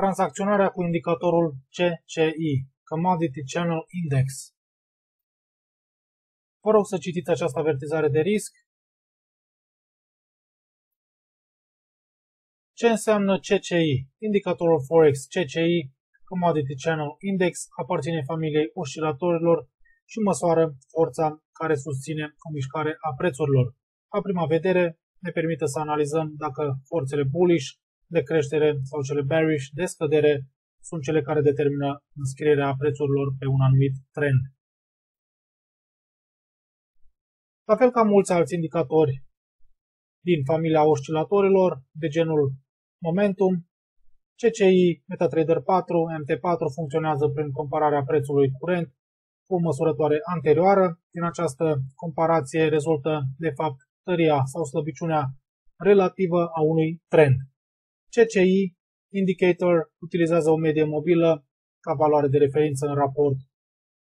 Tranzacționarea cu indicatorul CCI, Commodity Channel Index. Vă rog să citiți această avertizare de risc. Ce înseamnă CCI? Indicatorul Forex CCI, Commodity Channel Index, aparține familiei oscilatorilor și măsoară forța care susține o mișcare a prețurilor. La prima vedere, ne permite să analizăm dacă forțele bullish de creștere sau cele bearish de scădere sunt cele care determină înscrierea prețurilor pe un anumit trend. La fel ca mulți alți indicatori din familia oscilatorilor de genul Momentum, CCI, MetaTrader 4, MT4 funcționează prin compararea prețului curent cu o măsurătoare anterioară. Din această comparație rezultă, de fapt, tăria sau slăbiciunea relativă a unui trend. CCI Indicator utilizează o medie mobilă ca valoare de referință în raport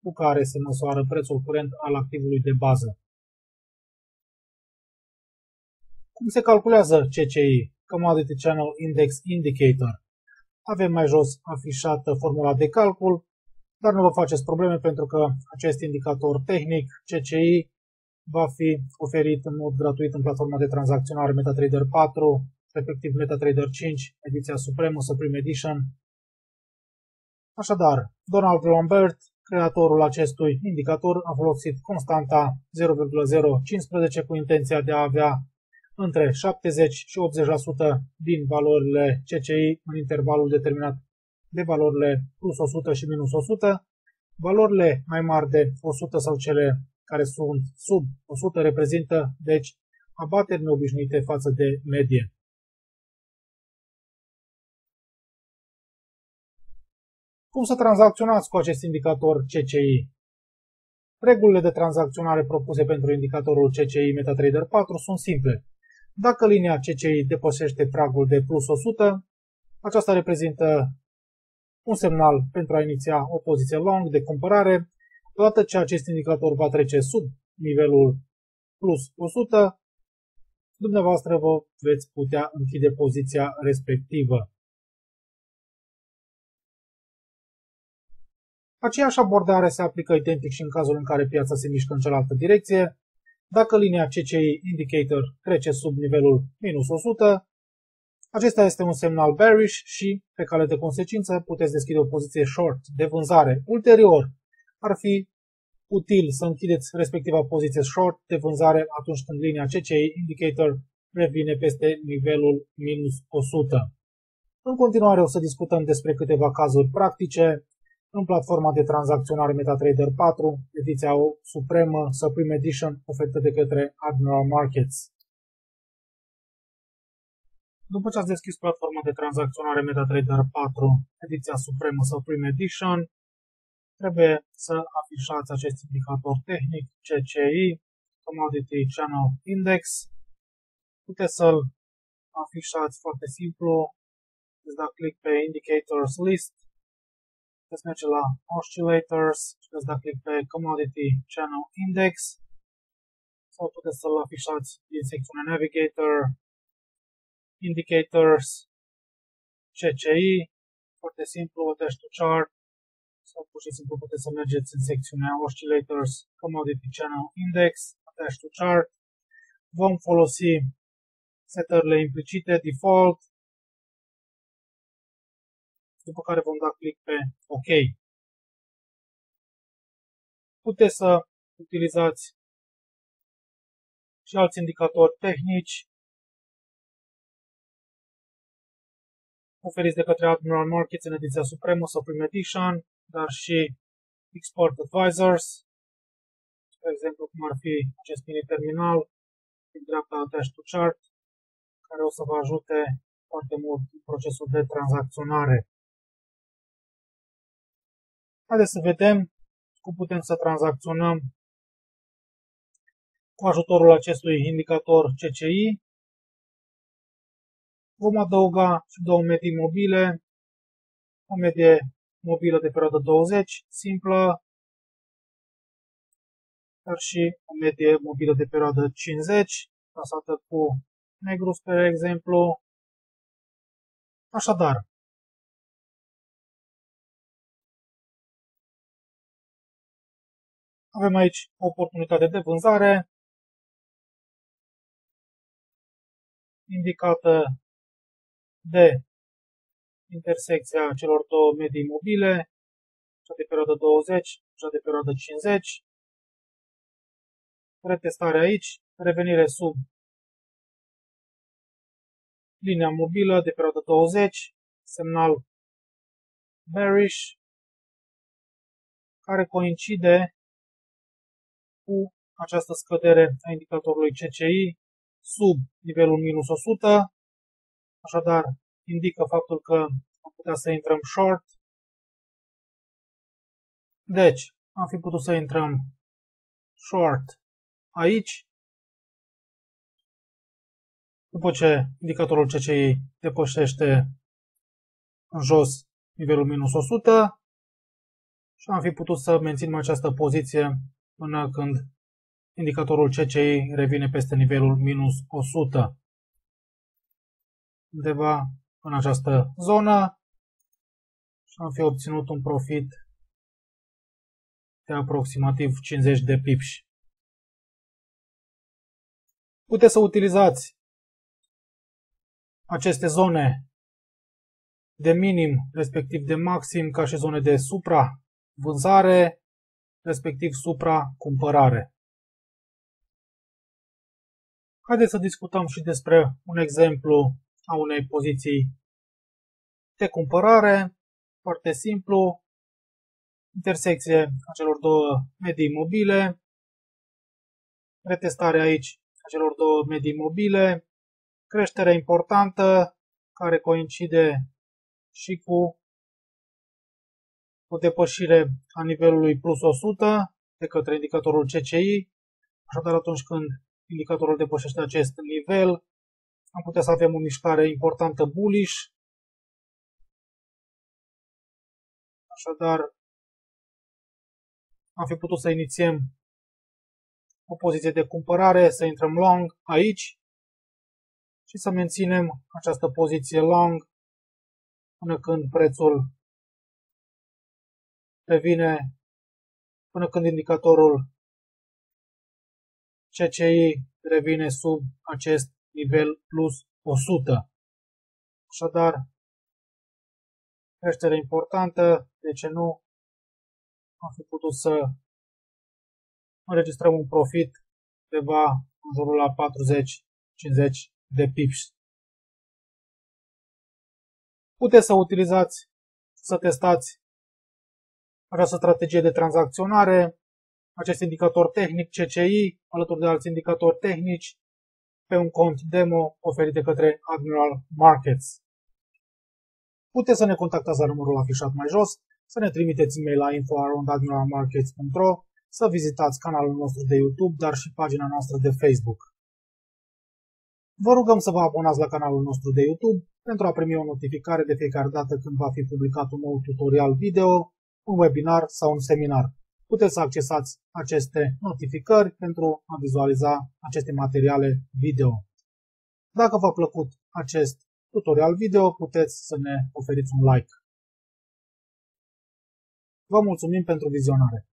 cu care se măsoară prețul curent al activului de bază. Cum se calculează CCI, Commodity Channel Index Indicator? Avem mai jos afișată formula de calcul, dar nu vă faceți probleme pentru că acest indicator tehnic CCI va fi oferit în mod gratuit în platforma de tranzacționare MetaTrader 4, respectiv MetaTrader 5, ediția supremă, Supreme Edition. Așadar, Donald Lambert, creatorul acestui indicator, a folosit constanta 0,015 cu intenția de a avea între 70 și 80% din valorile CCI în intervalul determinat de valorile plus 100 și minus 100. Valorile mai mari de 100 sau cele care sunt sub 100 reprezintă, deci, abateri neobișnuite față de medie. Cum să tranzacționați cu acest indicator CCI? Regulile de tranzacționare propuse pentru indicatorul CCI MetaTrader 4 sunt simple. Dacă linia CCI depășește pragul de plus 100, aceasta reprezintă un semnal pentru a iniția o poziție long de cumpărare. Odată ce acest indicator va trece sub nivelul plus 100, dumneavoastră vă veți putea închide poziția respectivă. Aceeași abordare se aplică identic și în cazul în care piața se mișcă în cealaltă direcție. Dacă linia CCI Indicator trece sub nivelul minus 100, acesta este un semnal bearish și, pe cale de consecință, puteți deschide o poziție short de vânzare. Ulterior, ar fi util să închideți respectiva poziție short de vânzare atunci când linia CCI Indicator revine peste nivelul minus 100. În continuare o să discutăm despre câteva cazuri practice în platforma de tranzacționare MetaTrader 4, ediția supremă Supreme Edition oferită de către Admiral Markets. După ce ați deschis platforma de tranzacționare MetaTrader 4, ediția supremă Supreme Edition, trebuie să afișați acest indicator tehnic CCI, Commodity Channel Index. Puteți să-l afișați foarte simplu, îți da click pe Indicators List puteți merge la Oscillators și puteți da click pe Commodity Channel Index sau puteți să-l afișați din secțiunea Navigator, Indicators, CCI, foarte simplu, Attach to Chart, sau pur și simplu puteți să mergeți în secțiunea Oscillators, Commodity Channel Index, Attach to Chart. Vom folosi setările implicite, default, după care vom da click pe OK. Puteți să utilizați și alți indicatori tehnici oferiți de către Admiral Markets în ediția supremă sau Prime Edition, dar și Export Advisors, de exemplu cum ar fi acest mini terminal din dreapta Dash to Chart, care o să vă ajute foarte mult în procesul de tranzacționare. Haideți să vedem cum putem să tranzacționăm cu ajutorul acestui indicator CCI. Vom adăuga și două medii mobile, o medie mobilă de perioadă 20, simplă, dar și o medie mobilă de perioadă 50, trasată cu negru, spre exemplu. Așadar, Avem aici o oportunitate de vânzare indicată de intersecția celor două medii mobile, cea de perioadă 20, cea de perioadă 50. Retestare aici, revenire sub linia mobilă de perioadă 20, semnal bearish, care coincide cu această scădere a indicatorului CCI sub nivelul minus 100, așadar indică faptul că am putea să intrăm short. Deci, am fi putut să intrăm short aici, după ce indicatorul CCI depășește în jos nivelul minus 100 și am fi putut să menținem această poziție până când indicatorul CCI revine peste nivelul minus 100 undeva în această zonă și am fi obținut un profit de aproximativ 50 de pips. Puteți să utilizați aceste zone de minim, respectiv de maxim, ca și zone de supra-vânzare, respectiv supra-cumpărare. Haideți să discutăm și despre un exemplu a unei poziții de cumpărare, foarte simplu, intersecție a celor două medii mobile, retestare aici a celor două medii mobile, creștere importantă care coincide și cu o depășire a nivelului plus 100 de către indicatorul CCI, așadar atunci când indicatorul depășește acest nivel, am putea să avem o mișcare importantă bullish. Așadar, am fi putut să inițiem o poziție de cumpărare, să intrăm long aici și să menținem această poziție long până când prețul revine, până când indicatorul CCI revine sub acest nivel plus 100. Așadar, creștere importantă, de ce nu am fi putut să înregistrăm un profit undeva în jurul la 40-50 de pips. Puteți să utilizați, să testați această strategie de tranzacționare, acest indicator tehnic CCI, alături de alți indicatori tehnici, pe un cont demo oferit de către Admiral Markets. Puteți să ne contactați la numărul afișat mai jos, să ne trimiteți e-mail la info.admiralmarkets.ro, să vizitați canalul nostru de YouTube, dar și pagina noastră de Facebook. Vă rugăm să vă abonați la canalul nostru de YouTube pentru a primi o notificare de fiecare dată când va fi publicat un nou tutorial video, un webinar sau un seminar puteți să accesați aceste notificări pentru a vizualiza aceste materiale video. Dacă v-a plăcut acest tutorial video, puteți să ne oferiți un like. Vă mulțumim pentru vizionare!